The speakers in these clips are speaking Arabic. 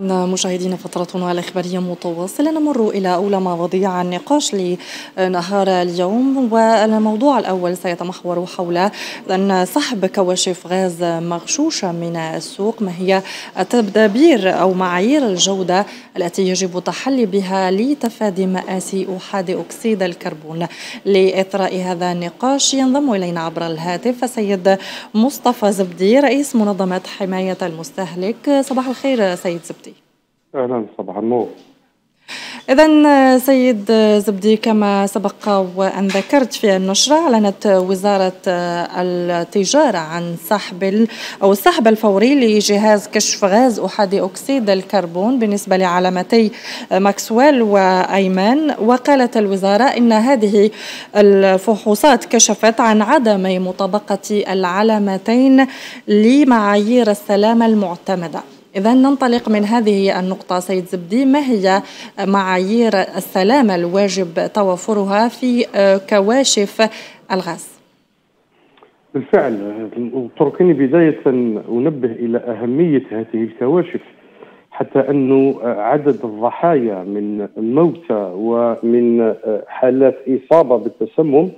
مشاهدينا فترتنا الإخبارية متواصلة نمر إلى أولى مواضيع النقاش لنهار اليوم والموضوع الأول سيتمحور حول أن سحب كواشف غاز مغشوشة من السوق ما هي التدابير أو معايير الجودة التي يجب التحلي بها لتفادي مآسي أحاد أكسيد الكربون؟ لإثراء هذا النقاش ينضم إلينا عبر الهاتف السيد مصطفى زبدي رئيس منظمة حماية المستهلك. صباح الخير سيد زبدي. أهلا صباح النور. إذا سيد زبدي كما سبق وأن ذكرت في النشرة أعلنت وزارة التجارة عن سحب أو السحب الفوري لجهاز كشف غاز أحادي أكسيد الكربون بالنسبة لعلامتي ماكسويل وأيمان. وقالت الوزارة إن هذه الفحوصات كشفت عن عدم مطابقة العلامتين لمعايير السلامة المعتمدة. إذا ننطلق من هذه النقطة سيد زبدي ما هي معايير السلامة الواجب توفرها في كواشف الغاز؟ بالفعل اتركني بداية أنبه إلى أهمية هذه الكواشف حتى أنه عدد الضحايا من الموتى ومن حالات إصابة بالتسمم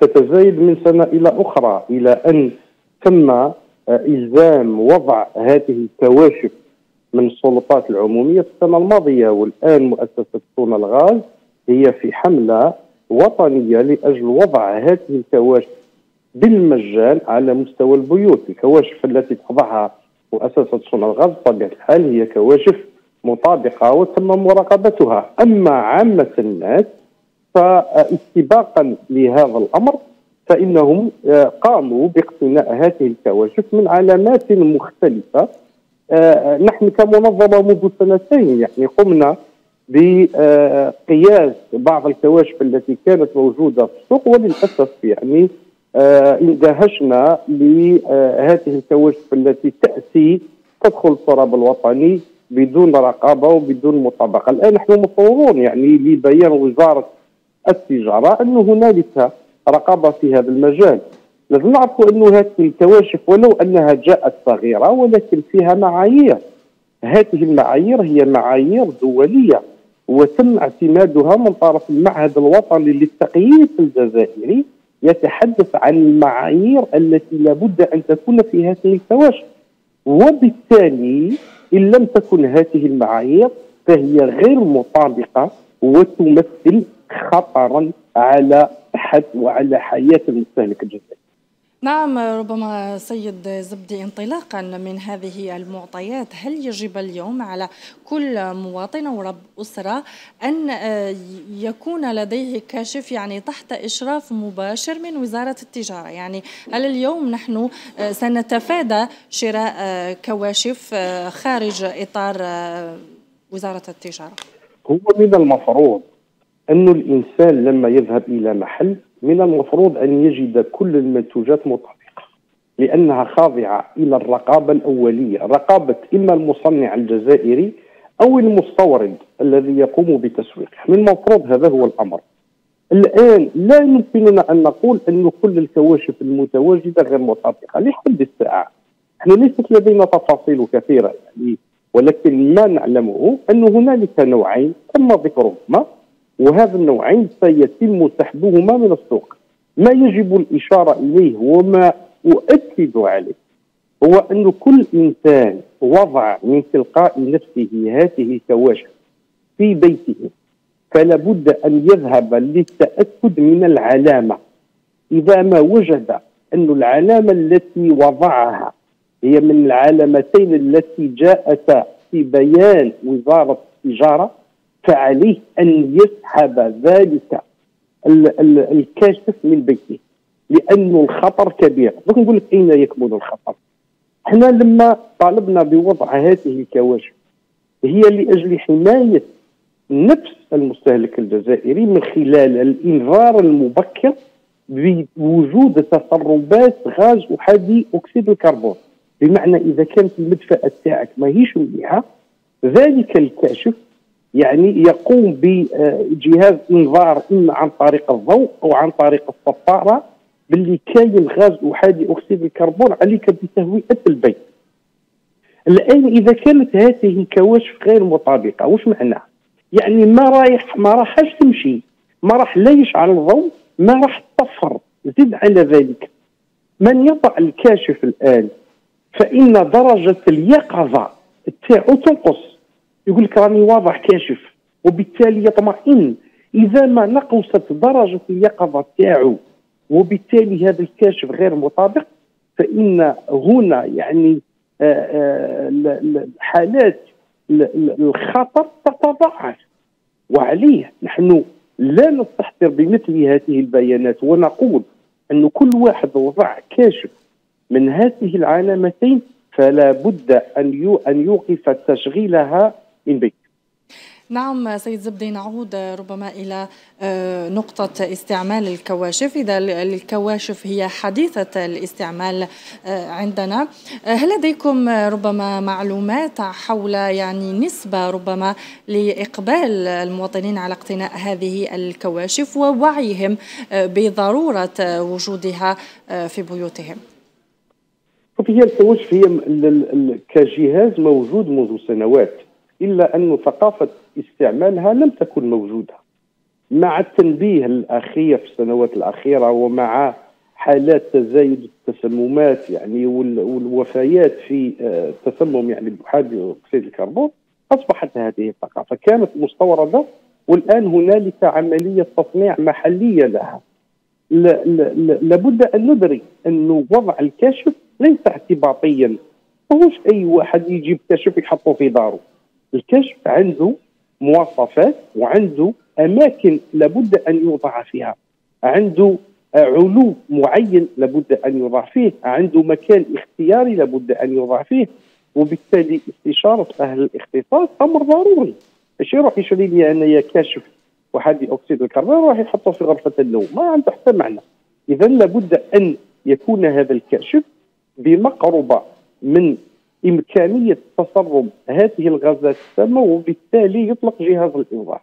تتزايد من سنة إلى أخرى إلى أن تم إلزام وضع هذه الكواشف من السلطات العمومية. في السنة الماضية والآن مؤسسة صون الغاز هي في حملة وطنية لأجل وضع هذه الكواشف بالمجان على مستوى البيوت، الكواشف التي تضعها مؤسسة صون الغاز بطبيعة الحال هي كواشف مطابقة وتم مراقبتها، أما عامة الناس فاستباقا لهذا الأمر فإنهم آه، قاموا باقتناء هذه الكواشف من علامات مختلفة. آه، نحن كمنظمة منذ سنتين يعني قمنا بقياس بعض الكواشف التي كانت موجودة في السوق وللأسف يعني آه، اندهشنا لهذه الكواشف التي تأتي تدخل التراب الوطني بدون رقابة وبدون مطابقة، الآن نحن مصورون يعني لبيان وزارة التجارة أن هنالك رقابه في هذا المجال لازم نعرفوا أنه هذه الكواشف ولو أنها جاءت صغيرة ولكن فيها معايير. هذه المعايير هي معايير دولية وتم اعتمادها من طرف المعهد الوطني للتقييس الجزائري يتحدث عن المعايير التي لابد أن تكون في هذه الكواشف. وبالتالي إن لم تكن هذه المعايير فهي غير مطابقة وتمثل خطرا على صحه وعلى حياة المستهلك الجزائري. نعم ربما سيد زبدي انطلاقا من هذه المعطيات هل يجب اليوم على كل مواطن أو رب أسرة أن آه، يكون لديه كاشف يعني تحت إشراف مباشر من وزارة التجارة يعني هل اليوم نحن آه، سنتفادى شراء آه، كواشف خارج إطار وزارة التجارة هو من المفروض أن الإنسان لما يذهب إلى محل من المفروض أن يجد كل المنتوجات مطابقة لأنها خاضعة إلى الرقابة الأولية رقابة إما المصنع الجزائري أو المستورد الذي يقوم بتسويقه من المفروض هذا هو الأمر. الآن لا يمكننا أن نقول أن كل الكواشف المتواجدة غير مطابقة لحد الساعة. إحنا ليست لدينا تفاصيل كثيرة يعني ولكن ما نعلمه أن هنالك نوعين تم ذكرهما. وهذا النوعين سيتم سحبهما من السوق. ما يجب الإشارة إليه وما أؤكد عليه هو أن كل إنسان وضع من تلقاء نفسه هذه الكواشف في بيته فلا بد أن يذهب للتأكد من العلامة. إذا ما وجد أن العلامة التي وضعها هي من العلامتين التي جاءتا في بيان وزارة التجارة فعليه أن يسحب ذلك الكاشف من بيته لأنه الخطر كبير. نقول لك أين يكمن الخطر؟ إحنا لما طالبنا بوضع هذه الكواشف هي لأجل حماية نفس المستهلك الجزائري من خلال الإنذار المبكر بوجود تسربات غاز أحادي أكسيد الكربون. بمعنى إذا كانت المدفأة تاعك ماهيش مليحة ذلك الكاشف يعني يقوم بجهاز إنذار اما عن طريق الضوء أو عن طريق الصفاره باللي كاين غاز احادي أكسيد الكربون عليك بتهوئه البيت. الان إذا كانت هذه الكواشف غير مطابقة واش معناه؟ يعني ما رايح ما راحش تمشي ما راح لا يشعل الضوء ما راح تطفر زد على ذلك من يضع الكاشف الآن فإن درجة اليقظة تاعو تنقص يقول لك راني واضح كاشف وبالتالي يطمئن. إذا ما نقصت درجة اليقظة تاعو وبالتالي هذا الكاشف غير مطابق فإن هنا يعني آه، آه، حالات الخطر تتضاعف. وعليه نحن لا نستحضر بمثل هذه البيانات ونقول أن كل واحد وضع كاشف من هذه العلامتين فلا بد أن أن يوقف تشغيلها من بيت نعم سيد زبدي نعود ربما إلى آه، نقطة استعمال الكواشف. إذا الكواشف هي حديثة الاستعمال آه، عندنا. آه، هل لديكم ربما معلومات حول يعني نسبة ربما لإقبال المواطنين على اقتناء هذه الكواشف ووعيهم بضرورة وجودها في بيوتهم؟ هي الكواشف هي كجهاز موجود منذ سنوات. إلا أن ثقافة استعمالها لم تكن موجودة. مع التنبيه الأخير في السنوات الأخيرة ومع حالات تزايد التسممات يعني والوفيات في التسمم آه، يعني بحاد أكسيد الكربون أصبحت هذه الثقافة كانت مستوردة والآن هنالك عملية تصنيع محلية لها. لابد أن ندرك انه وضع الكشف ليس اعتباطيا. ماهوش أي واحد يجيب كشف يحطه في داره. الكشف عنده مواصفات وعنده أماكن لابد أن يوضع فيها. عنده علو معين لابد أن يوضع فيه. عنده مكان اختياري لابد أن يوضع فيه. وبالتالي استشارة أهل الاختصاص أمر ضروري. ماشي يروح يشري لي انايا كاشف وحدي اكسيد الكربون راح يحطه في غرفة النوم. ما عنده حتى معنى اذا لابد أن يكون هذا الكاشف بمقربة من إمكانية تسرب هذه الغازات السامة وبالتالي يطلق جهاز الإنذار.